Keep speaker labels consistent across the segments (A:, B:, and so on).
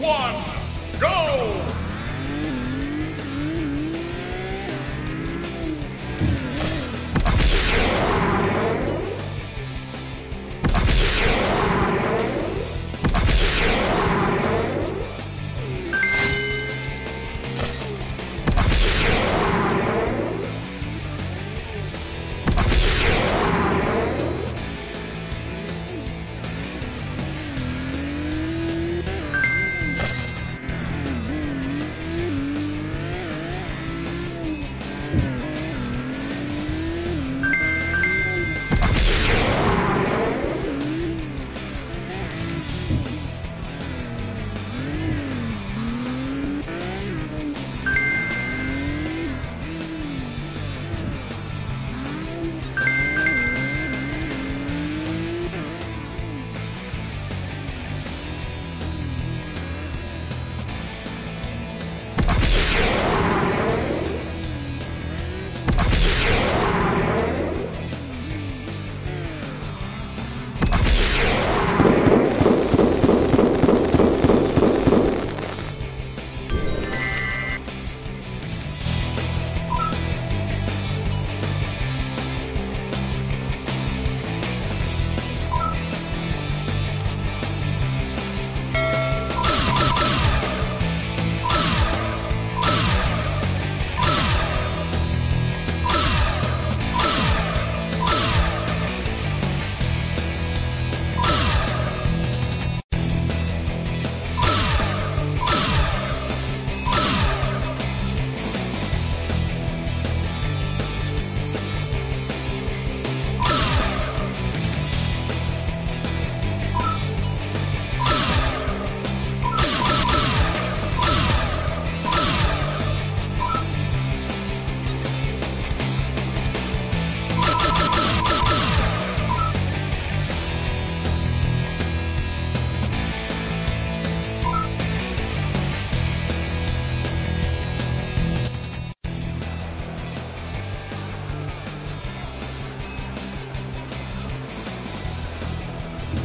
A: one.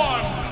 A: One,